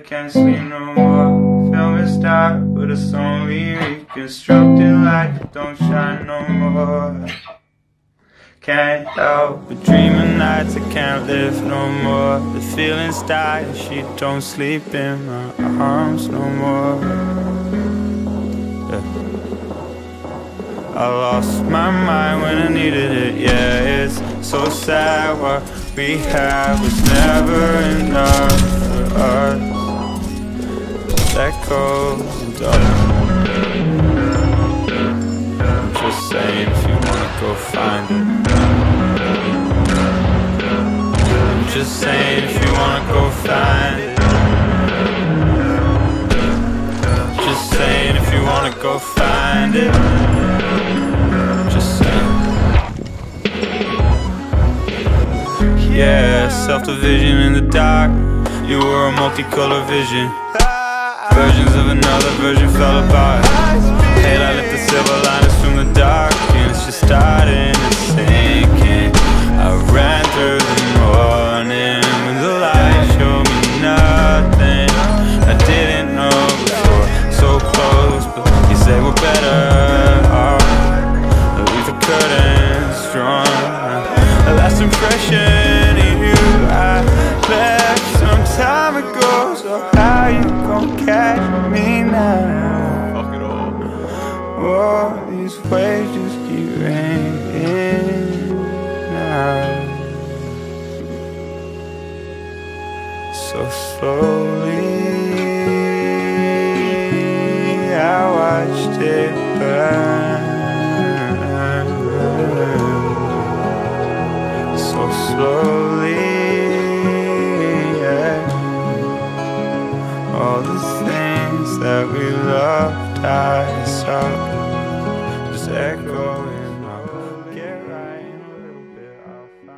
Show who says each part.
Speaker 1: can't sleep no more. Film is dark, but it's only reconstructed light that don't shine no more. Can't help but dreaming nights I can't live no more. The feelings die and she don't sleep in my arms no more. Yeah. I lost my mind when I needed it. Yeah, it's so sad what we had was never enough for us. And I'm just saying if you wanna go find it. I'm just saying if you wanna go find it. Just saying if you wanna go find it. Just saying. Yeah, self-division in the dark. You were a multicolor vision. Versions of another version fell apart. Hey, I lit the silver liners Oh, these waves just keep raining now. So slowly, I watched it eyes up, just echo.